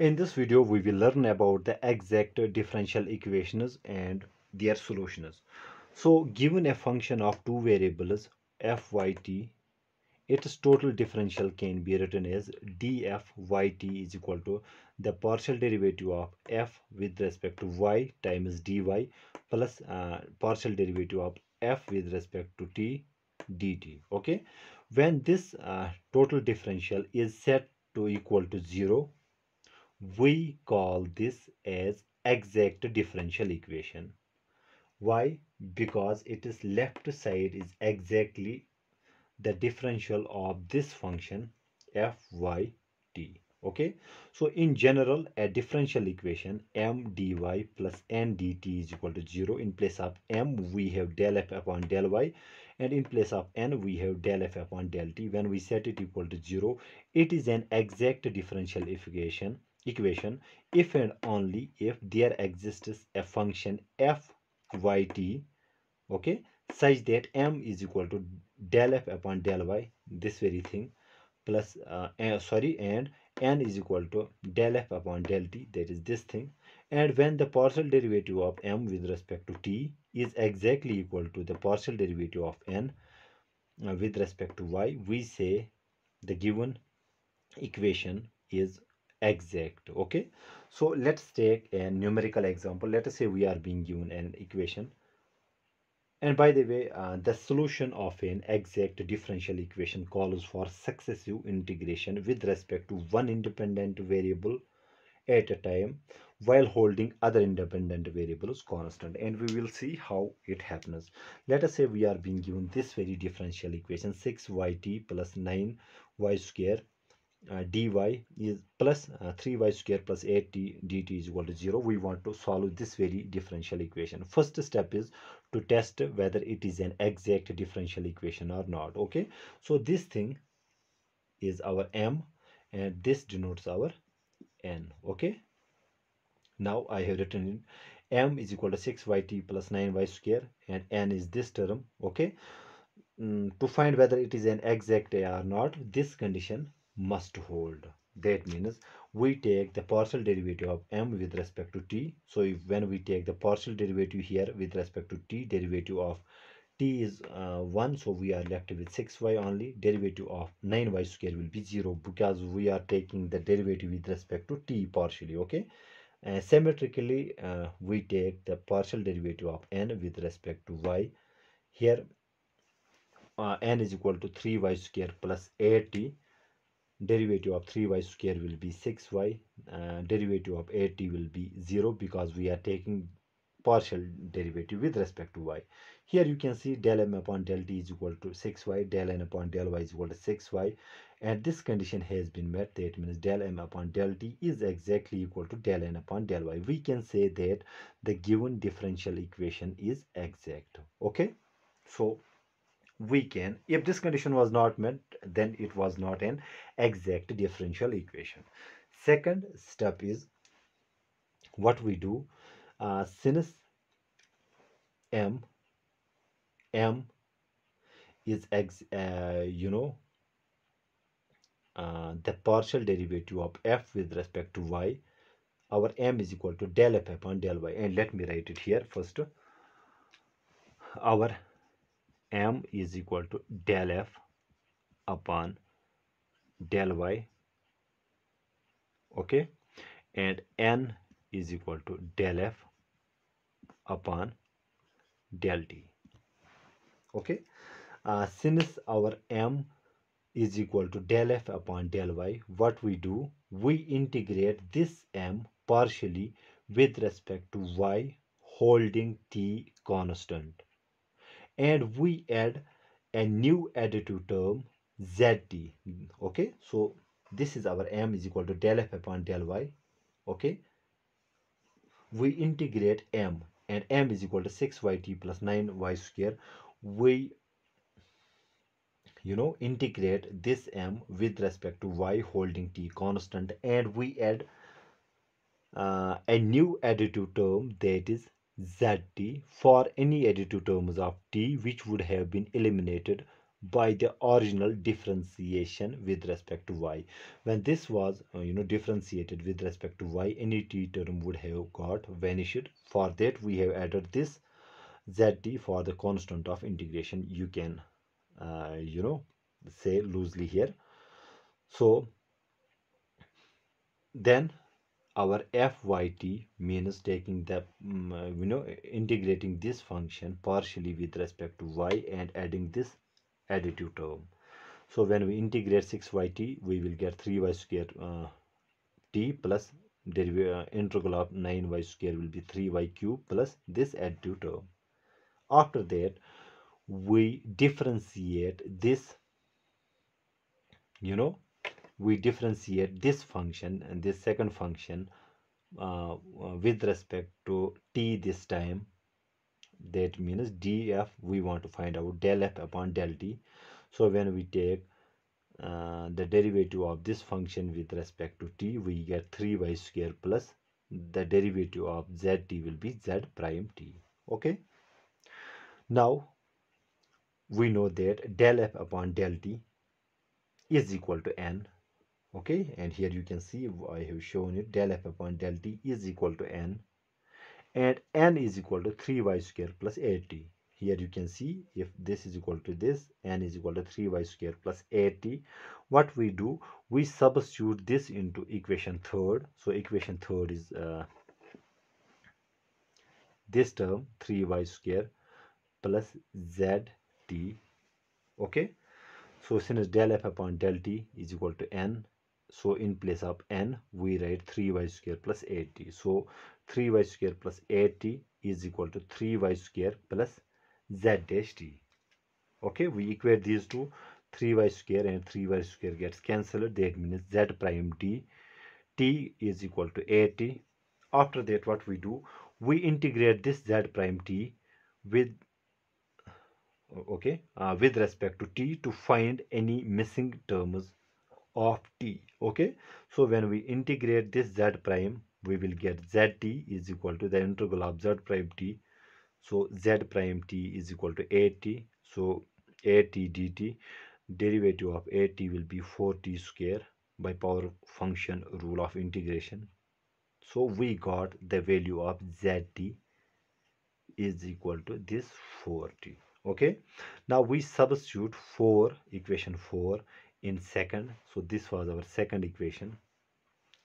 In this video, we will learn about the exact differential equations and their solutions. So, given a function of two variables fyt, its total differential can be written as dfyt is equal to the partial derivative of f with respect to y times dy plus uh, partial derivative of f with respect to t dt. Okay, when this uh, total differential is set to equal to 0 we call this as exact differential equation. Why? Because it is left side is exactly the differential of this function fyt okay? So in general a differential equation m dy plus n dt is equal to 0 in place of m we have del f upon del y. And in place of n we have del f upon del t. When we set it equal to 0 it is an exact differential equation equation if and only if there exists a function f y t okay such that m is equal to del f upon del y this very thing plus uh, uh, sorry and n is equal to del f upon del t that is this thing. And when the partial derivative of m with respect to t is exactly equal to the partial derivative of n uh, with respect to y we say the given equation is exact okay? So let's take a numerical example. Let us say we are being given an equation. And by the way uh, the solution of an exact differential equation calls for successive integration with respect to one independent variable at a time while holding other independent variables constant. And we will see how it happens. Let us say we are being given this very differential equation 6yt plus 9y square uh, dy is plus, uh, 3y square plus 8t dt is equal to 0 we want to solve this very differential equation. First step is to test whether it is an exact differential equation or not okay? So this thing is our m and this denotes our n okay? Now i have written in m is equal to 6yt plus 9y square and n is this term okay? Mm, to find whether it is an exact or not this condition must hold. That means we take the partial derivative of m with respect to t. So if when we take the partial derivative here with respect to t derivative of t is uh, 1 so we are left with 6y only. Derivative of 9y square will be 0 because we are taking the derivative with respect to t partially okay? Uh, symmetrically uh, we take the partial derivative of n with respect to y. Here uh, n is equal to 3y square plus 8t derivative of 3y square will be 6y uh, derivative of 8t will be 0 because we are taking partial derivative with respect to y. Here you can see del m upon del t is equal to 6y del n upon del y is equal to 6y and this condition has been met. That means del m upon del t is exactly equal to del n upon del y. We can say that the given differential equation is exact. Okay? So we can if this condition was not met then it was not an exact differential equation. Second step is what we do uh, since m m is ex uh, you know uh, the partial derivative of f with respect to y. Our m is equal to del f upon del y. And let me write it here first. Our m is equal to del f upon del y okay? And n is equal to del f upon del t okay? Uh, since our m is equal to del f upon del y what we do? We integrate this m partially with respect to y holding t constant and we add a new additive term zt okay? So this is our m is equal to del f upon del y. Okay? We integrate m and m is equal to 6yt plus 9y square. We you know integrate this m with respect to y holding t constant and we add uh, a new additive term that is zt for any additive terms of t which would have been eliminated by the original differentiation with respect to y. When this was uh, you know differentiated with respect to y any t term would have got vanished. For that we have added this zt for the constant of integration. You can uh, you know say loosely here. So then our fyt means taking the um, you know integrating this function partially with respect to y and adding this additive term. So when we integrate 6yt we will get 3y square uh, t plus derivative uh, integral of 9y square will be 3y cube plus this additive term. After that we differentiate this you know we differentiate this function and this second function uh, uh, with respect to t this time. That means df we want to find out del f upon del t. So when we take uh, the derivative of this function with respect to t we get 3y square plus the derivative of zt will be z prime t. Okay? Now we know that del f upon del t is equal to n okay and here you can see I have shown it del f upon del t is equal to n and n is equal to 3y square plus 8t here you can see if this is equal to this n is equal to 3y square plus 8t what we do we substitute this into equation third. So equation third is uh, this term 3y square plus zt okay? So since del f upon del t is equal to n so in place of n we write 3y square plus 8t so 3y square plus 8t is equal to 3y square plus z dash t. Okay we equate these two 3y square and 3y square gets cancelled. That means z prime t t is equal to 80 after that what we do? We integrate this z prime t with okay uh, with respect to t to find any missing terms of t okay? So when we integrate this z prime we will get zt is equal to the integral of z prime t. So z prime t is equal to at so at dt derivative of at will be 4t square by power function rule of integration. So we got the value of zt is equal to this 4t okay? Now we substitute 4 equation 4 in second. So this was our second equation.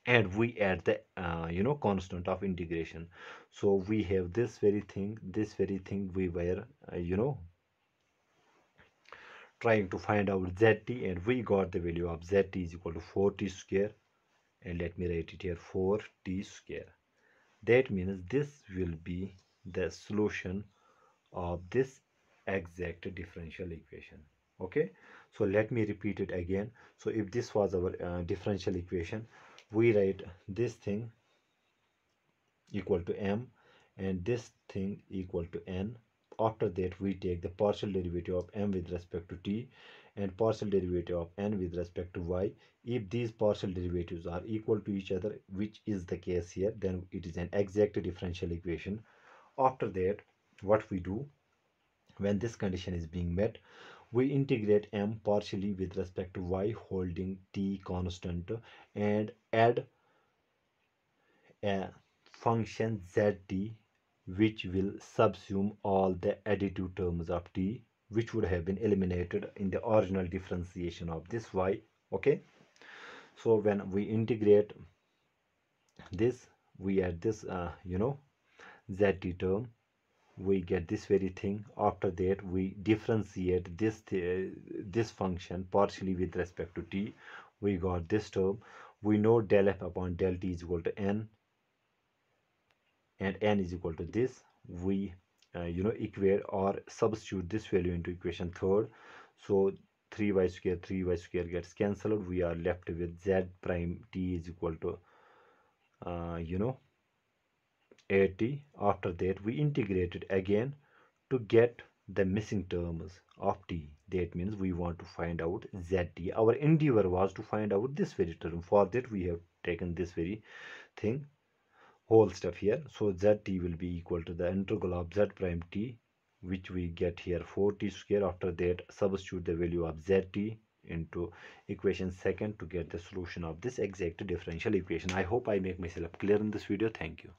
And we add the uh, you know constant of integration. So we have this very thing this very thing we were uh, you know trying to find out zt and we got the value of zt is equal to 4t square. And let me write it here 4t square. That means this will be the solution of this exact differential equation. Okay so let me repeat it again. So if this was our uh, differential equation we write this thing equal to m and this thing equal to n. After that we take the partial derivative of m with respect to t and partial derivative of n with respect to y. If these partial derivatives are equal to each other which is the case here then it is an exact differential equation. After that what we do when this condition is being met we integrate m partially with respect to y holding t constant and add a function zt which will subsume all the additive terms of t which would have been eliminated in the original differentiation of this y okay? So when we integrate this we add this uh, you know zt term we get this very thing after that we differentiate this th this function partially with respect to t. We got this term. We know del f upon del t is equal to n and n is equal to this. We uh, you know equate or substitute this value into equation third. So 3y square 3y square gets cancelled. We are left with z prime t is equal to uh, you know 80 after that we integrate it again to get the missing terms of t. That means we want to find out zt our endeavor was to find out this very term. For that we have taken this very thing whole stuff here. So zt will be equal to the integral of z prime t which we get here 4t square. After that substitute the value of zt into equation second to get the solution of this exact differential equation. I hope i make myself clear in this video. Thank you